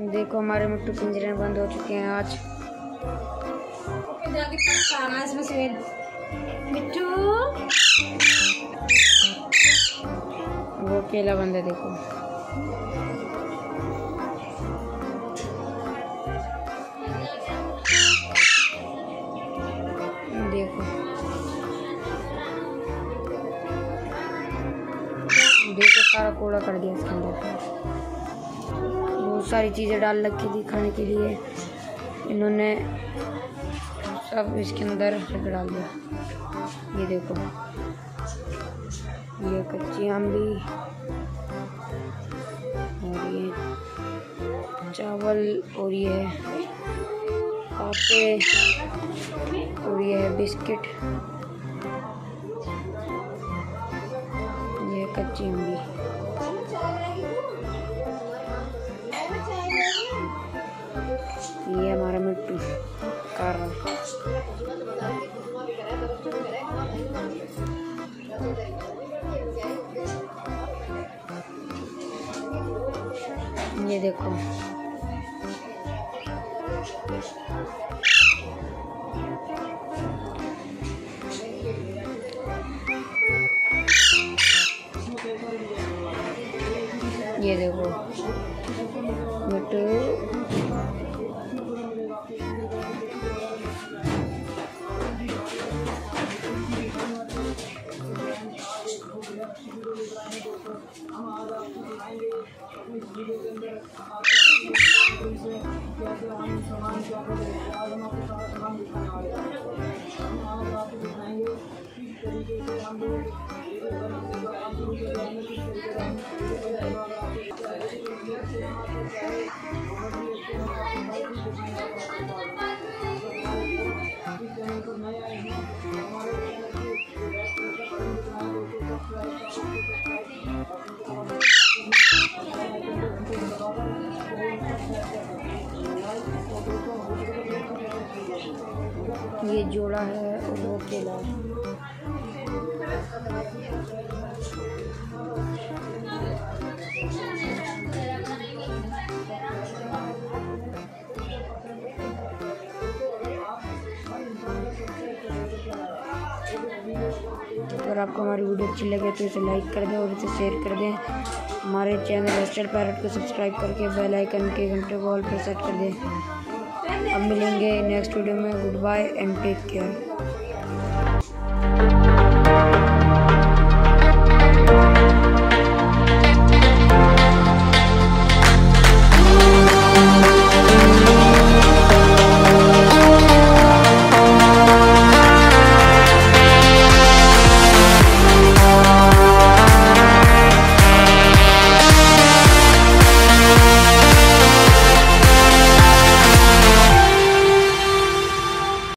देखो हमारे मिट्टू पिंजरे बंद हो चुके हैं आज। मिट्टू। वो केला बंद है देखो। देखो। देखो सारा कूड़ा कर दिया इसके अंदर। बहुत सारी चीज़ें डाल रखी थी खाने के लिए। इन्होंने सब इसके अंदर डाल दिया। ये देखो। ये कच्ची आमली। और ये चावल और ये आटे और ये बिस्किट। ये कच्ची आमली। ये हमारा मिट्टू कर ये देखो। ये देखो। मिट्टू। हम आज आपको दिखाएँगे अपनी वीडियो के अंदर कैसे हम सामान क्या करें आज हम आपको सारा सामान दिखाने वाले हैं हम आज आपको दिखाएँगे किस तरीके से हम लोग किस तरीके से हम ये जोड़ा है वो केला अगर आपको हमारी वीडियो अच्छी लगे तो इसे लाइक कर दें और इसे शेयर कर दें। हमारे चैनल एस्टर पैरट को सब्सक्राइब करके बेल आइकन के घंटे को ऑल पर सेट कर दें। अब मिलेंगे नेक्स्ट वीडियो में। Good bye and take care